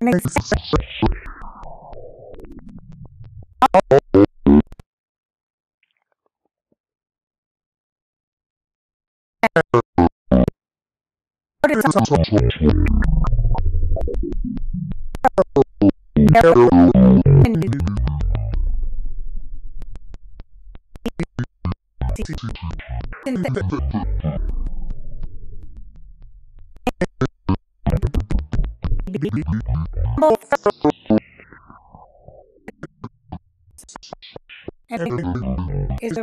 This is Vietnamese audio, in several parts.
Next. Is a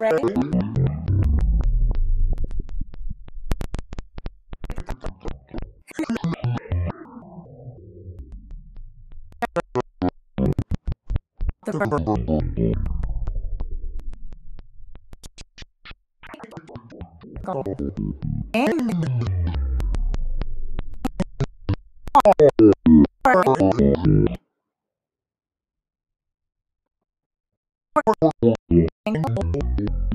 The first.